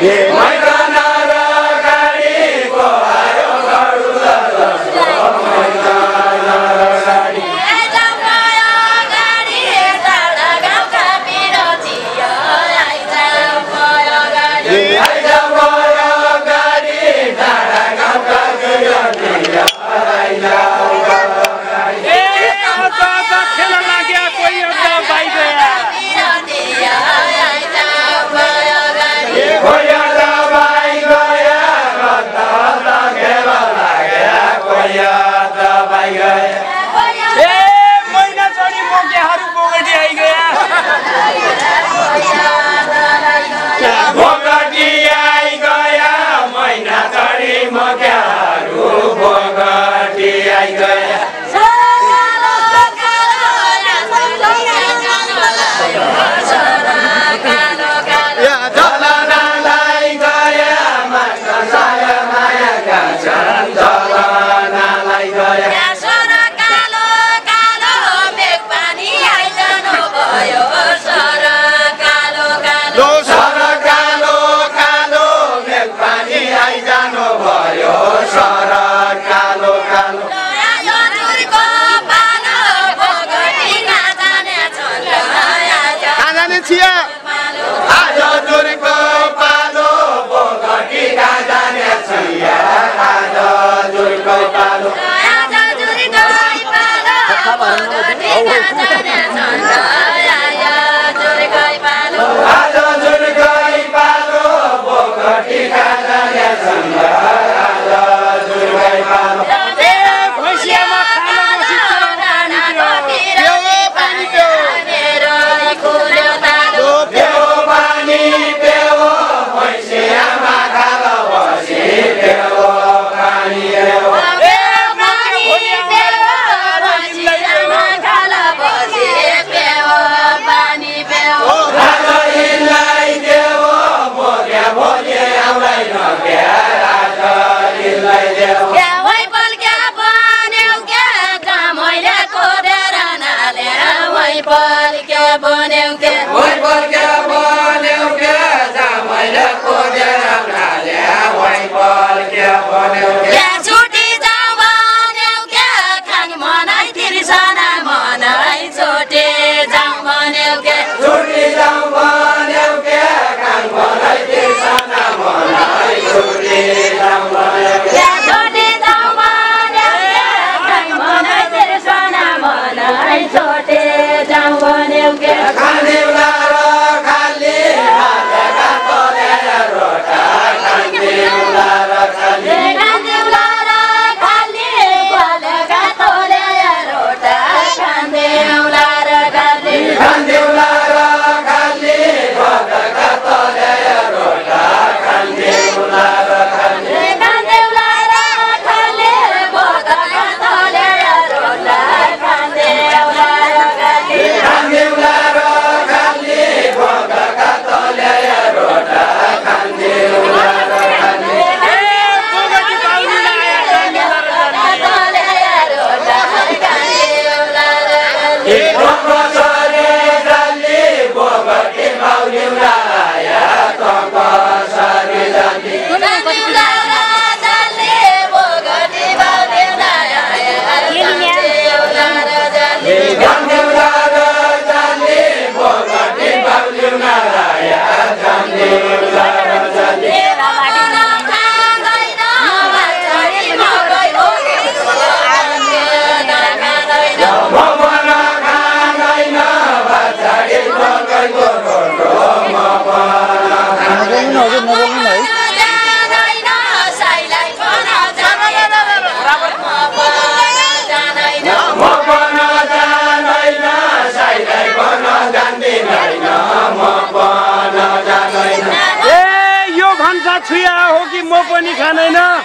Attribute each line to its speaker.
Speaker 1: Yeah. ya. पनि खाँदैन।